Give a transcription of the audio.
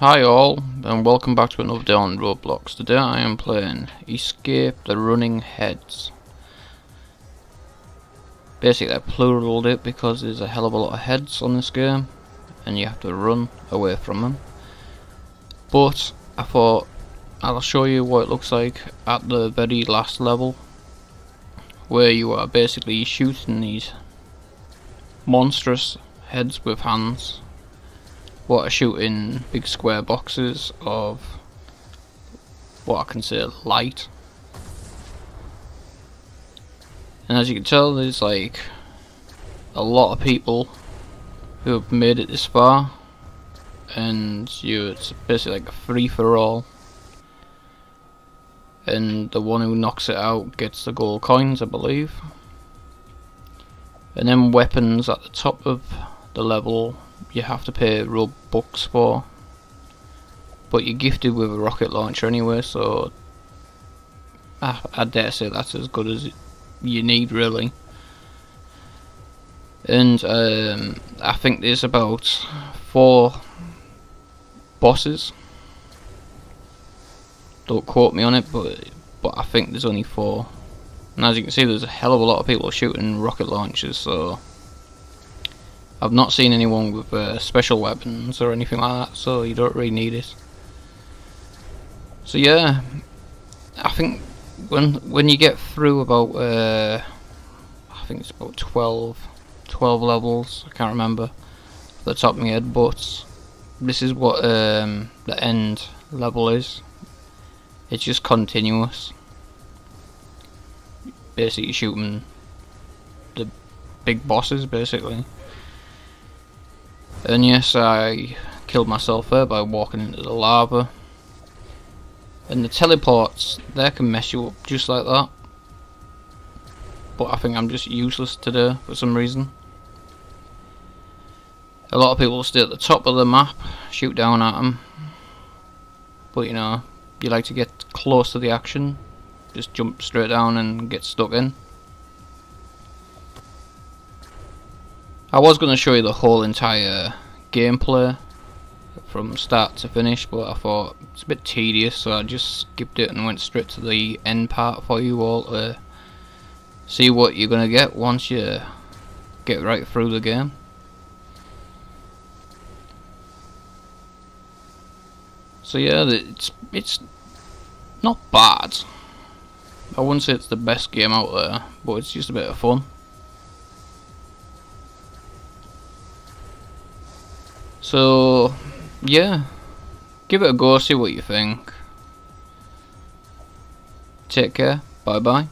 Hi all, and welcome back to another day on Roblox. Today I am playing Escape the Running Heads. Basically I pluraled it because there's a hell of a lot of heads on this game and you have to run away from them. But I thought I'll show you what it looks like at the very last level where you are basically shooting these monstrous heads with hands what I shoot in big square boxes of what I consider light. And as you can tell, there's like a lot of people who have made it this far, and you it's basically like a free for all. And the one who knocks it out gets the gold coins, I believe. And then weapons at the top of the level you have to pay Robux for. But you're gifted with a rocket launcher anyway, so I, I dare say that's as good as you need, really. And um, I think there's about four bosses. Don't quote me on it, but but I think there's only four. And as you can see, there's a hell of a lot of people shooting rocket launchers, so I've not seen anyone with uh, special weapons or anything like that, so you don't really need it. So yeah, I think when when you get through about, uh, I think it's about 12, 12 levels, I can't remember the top of my head, but this is what um, the end level is. It's just continuous. Basically shooting the big bosses, basically. And yes, I killed myself there by walking into the lava. And the teleports, they can mess you up just like that. But I think I'm just useless today for some reason. A lot of people stay at the top of the map, shoot down at them. But you know, you like to get close to the action, just jump straight down and get stuck in. I was going to show you the whole entire gameplay from start to finish but I thought it's a bit tedious so I just skipped it and went straight to the end part for you all to see what you're going to get once you get right through the game. So yeah, it's it's not bad. I wouldn't say it's the best game out there, but it's just a bit of fun. So, yeah, give it a go, see what you think. Take care, bye bye.